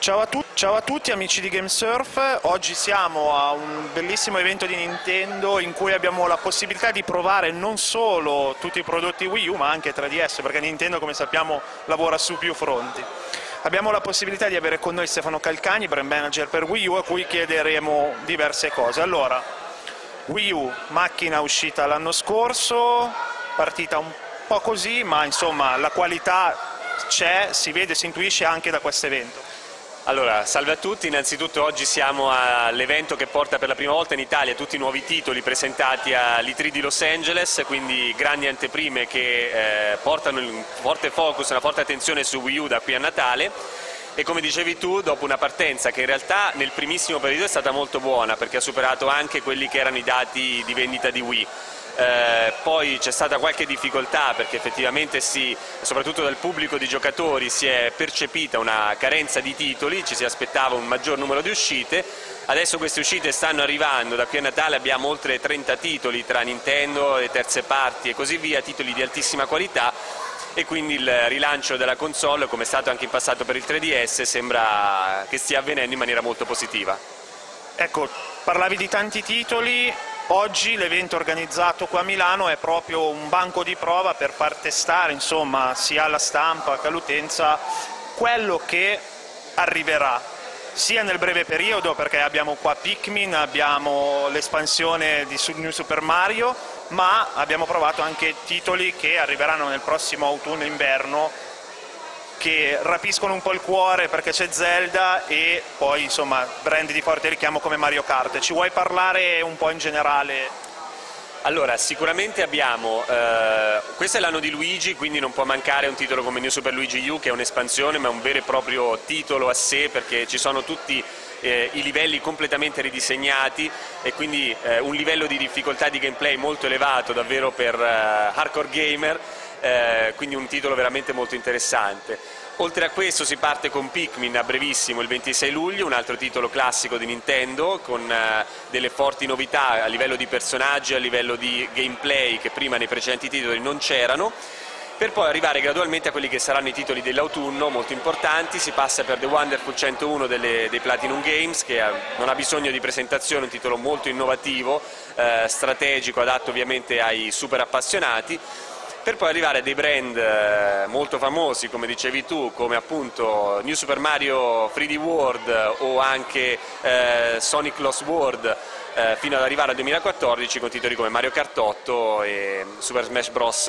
Ciao a, ciao a, tutti amici di GameSurf, oggi siamo a un bellissimo evento di Nintendo in cui abbiamo la possibilità di provare non solo tutti i prodotti Wii U ma anche 3DS perché Nintendo come sappiamo lavora su più fronti. Abbiamo la possibilità di avere con noi Stefano Calcagni, brand manager per Wii U a cui chiederemo diverse cose. Allora, Wii U, macchina uscita l'anno scorso, partita un po' così ma insomma la qualità c'è, si vede, si intuisce anche da questo evento. Allora, salve a tutti, innanzitutto oggi siamo all'evento che porta per la prima volta in Italia tutti i nuovi titoli presentati all'E3 di Los Angeles, quindi grandi anteprime che eh, portano un forte focus, una forte attenzione su Wii U da qui a Natale. E come dicevi tu dopo una partenza che in realtà nel primissimo periodo è stata molto buona perché ha superato anche quelli che erano i dati di vendita di Wii eh, poi c'è stata qualche difficoltà perché effettivamente sì, soprattutto dal pubblico di giocatori si è percepita una carenza di titoli, ci si aspettava un maggior numero di uscite, adesso queste uscite stanno arrivando, da qui a Natale abbiamo oltre 30 titoli tra Nintendo, le terze parti e così via, titoli di altissima qualità e quindi il rilancio della console, come è stato anche in passato per il 3DS, sembra che stia avvenendo in maniera molto positiva. Ecco, parlavi di tanti titoli, Oggi l'evento organizzato qua a Milano è proprio un banco di prova per far testare insomma, sia alla stampa che all'utenza quello che arriverà sia nel breve periodo perché abbiamo qua Pikmin, abbiamo l'espansione di New Super Mario ma abbiamo provato anche titoli che arriveranno nel prossimo autunno-inverno che rapiscono un po' il cuore perché c'è Zelda e poi insomma brand di forte richiamo come Mario Kart. Ci vuoi parlare un po' in generale? Allora, sicuramente abbiamo, eh, questo è l'anno di Luigi, quindi non può mancare un titolo come New Super Luigi U che è un'espansione ma è un vero e proprio titolo a sé perché ci sono tutti eh, i livelli completamente ridisegnati e quindi eh, un livello di difficoltà di gameplay molto elevato davvero per eh, hardcore gamer eh, quindi un titolo veramente molto interessante. Oltre a questo si parte con Pikmin a brevissimo il 26 luglio, un altro titolo classico di Nintendo con eh, delle forti novità a livello di personaggi, a livello di gameplay che prima nei precedenti titoli non c'erano. Per poi arrivare gradualmente a quelli che saranno i titoli dell'autunno molto importanti, si passa per The Wonderful 101 delle, dei Platinum Games che non ha bisogno di presentazione, un titolo molto innovativo, eh, strategico, adatto ovviamente ai super appassionati per poi arrivare a dei brand eh, molto famosi come dicevi tu come appunto New Super Mario 3D World o anche eh, Sonic Lost World eh, fino ad arrivare al 2014 con titoli come Mario Kart 8 e Super Smash Bros.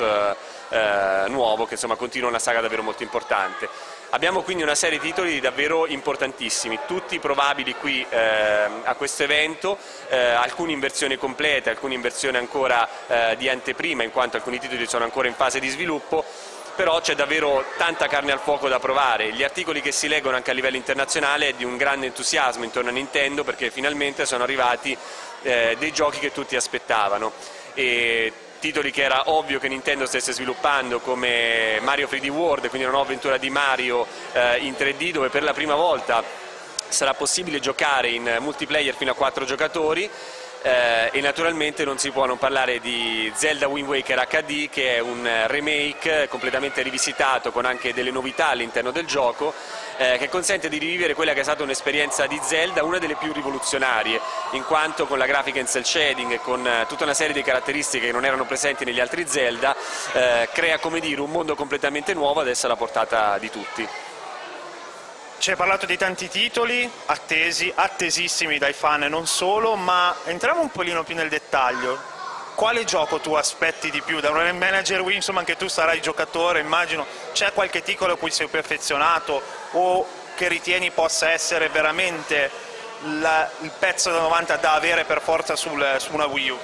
Eh, nuovo che insomma continua una saga davvero molto importante. Abbiamo quindi una serie di titoli davvero importantissimi, tutti probabili qui eh, a questo evento, eh, alcuni in versione completa, alcuni in versione ancora eh, di anteprima, in quanto alcuni titoli sono ancora in fase di sviluppo, però c'è davvero tanta carne al fuoco da provare. Gli articoli che si leggono anche a livello internazionale è di un grande entusiasmo intorno a Nintendo perché finalmente sono arrivati eh, dei giochi che tutti aspettavano. E titoli che era ovvio che Nintendo stesse sviluppando come Mario 3D World, quindi una nuova avventura di Mario eh, in 3D dove per la prima volta sarà possibile giocare in multiplayer fino a 4 giocatori eh, e naturalmente non si può non parlare di Zelda Wind Waker HD che è un remake completamente rivisitato con anche delle novità all'interno del gioco eh, che consente di rivivere quella che è stata un'esperienza di Zelda, una delle più rivoluzionarie in quanto con la grafica in cell shading e con eh, tutta una serie di caratteristiche che non erano presenti negli altri Zelda eh, crea come dire un mondo completamente nuovo adesso alla portata di tutti. Ci hai parlato di tanti titoli, attesi, attesissimi dai fan e non solo, ma entriamo un pochino più nel dettaglio. Quale gioco tu aspetti di più? Da un manager Wii, insomma anche tu sarai giocatore, immagino. C'è qualche titolo a cui sei più affezionato o che ritieni possa essere veramente la, il pezzo da 90 da avere per forza sul, su una Wii U?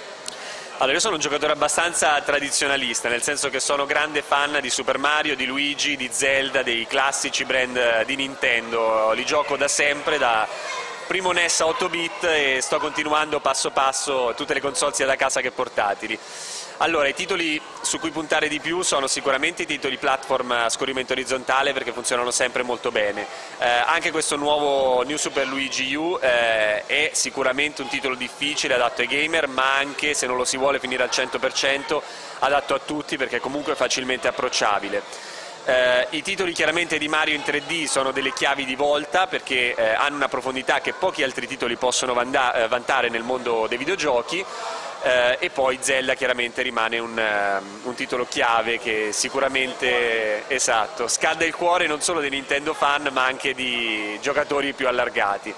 Allora, io sono un giocatore abbastanza tradizionalista, nel senso che sono grande fan di Super Mario, di Luigi, di Zelda, dei classici brand di Nintendo. Li gioco da sempre, da primo NES a 8 bit e sto continuando passo passo tutte le console sia da casa che portatili. Allora, i titoli su cui puntare di più sono sicuramente i titoli platform a scorrimento orizzontale perché funzionano sempre molto bene. Eh, anche questo nuovo New Super Luigi U eh, è sicuramente un titolo difficile, adatto ai gamer, ma anche se non lo si vuole finire al 100% adatto a tutti perché comunque è facilmente approcciabile. Eh, I titoli chiaramente di Mario in 3D sono delle chiavi di volta perché eh, hanno una profondità che pochi altri titoli possono eh, vantare nel mondo dei videogiochi. Eh, e poi Zelda chiaramente rimane un, uh, un, titolo chiave che sicuramente esatto, scalda il cuore non solo dei Nintendo fan ma anche di giocatori più allargati.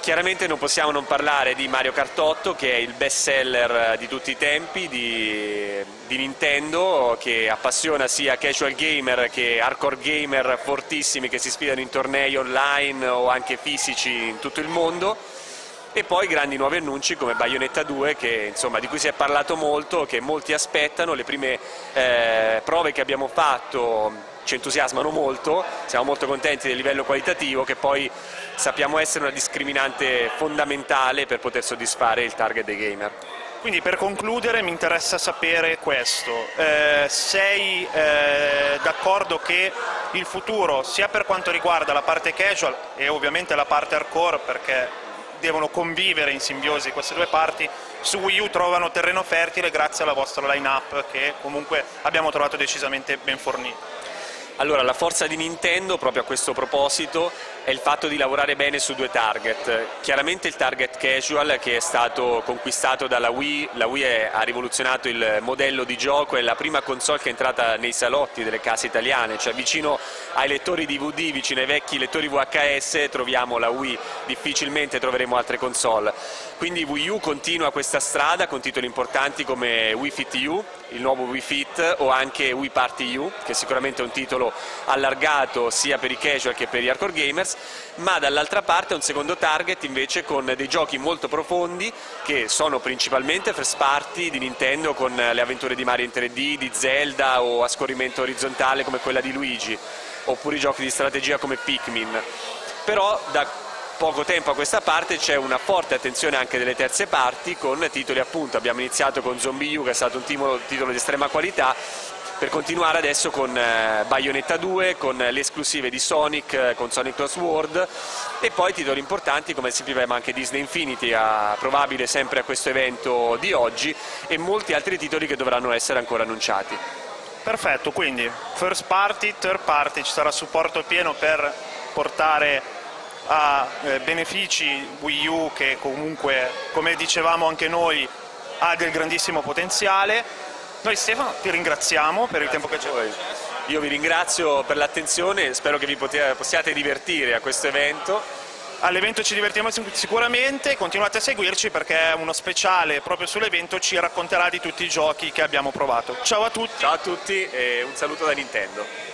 Chiaramente non possiamo non parlare di Mario Kart 8 che è il best seller di tutti i tempi di, di Nintendo che appassiona sia casual gamer che hardcore gamer fortissimi che si sfidano in tornei online o anche fisici in tutto il mondo e poi grandi nuovi annunci come Bayonetta 2 che, insomma, di cui si è parlato molto, che molti aspettano, le prime eh, prove che abbiamo fatto ci entusiasmano molto, siamo molto contenti del livello qualitativo che poi sappiamo essere una discriminante fondamentale per poter soddisfare il target dei gamer. Quindi per concludere mi interessa sapere questo, eh, sei eh, d'accordo che il futuro sia per quanto riguarda la parte casual e ovviamente la parte hardcore perché devono convivere in simbiosi queste due parti, su Wii U trovano terreno fertile grazie alla vostra line-up che comunque abbiamo trovato decisamente ben fornita. Allora, la forza di Nintendo, proprio a questo proposito, è il fatto di lavorare bene su due target. Chiaramente il target casual che è stato conquistato dalla Wii, la Wii è, ha rivoluzionato il modello di gioco, è la prima console che è entrata nei salotti delle case italiane, cioè vicino ai lettori DVD, vicino ai vecchi lettori VHS troviamo la Wii, difficilmente troveremo altre console. Quindi Wii U continua questa strada con titoli importanti come Wii Fit U, il nuovo Wii Fit o anche Wii Party U, che sicuramente è un titolo allargato sia per i casual che per gli hardcore gamers, ma dall'altra parte un secondo target invece con dei giochi molto profondi che sono principalmente first party di Nintendo con le avventure di Mario in 3D, di Zelda o a scorrimento orizzontale come quella di Luigi, oppure i giochi di strategia come Pikmin. Però da poco tempo a questa parte c'è una forte attenzione anche delle terze parti con titoli appunto, abbiamo iniziato con Zombie U che è stato un titolo di estrema qualità per continuare adesso con eh, Bayonetta 2, con le esclusive di Sonic, eh, con Sonic Cross World e poi titoli importanti come si ma anche Disney Infinity, probabile sempre a questo evento di oggi e molti altri titoli che dovranno essere ancora annunciati. Perfetto, quindi first party, third party, ci sarà supporto pieno per portare a eh, benefici Wii U che comunque, come dicevamo anche noi, ha del grandissimo potenziale. Noi Stefano ti ringraziamo per il tempo che ci hai Io vi ringrazio per l'attenzione, spero che vi possiate divertire a questo evento. All'evento ci divertiamo sicuramente, continuate a seguirci perché uno speciale proprio sull'evento ci racconterà di tutti i giochi che abbiamo provato. Ciao a tutti! Ciao a tutti e un saluto da Nintendo!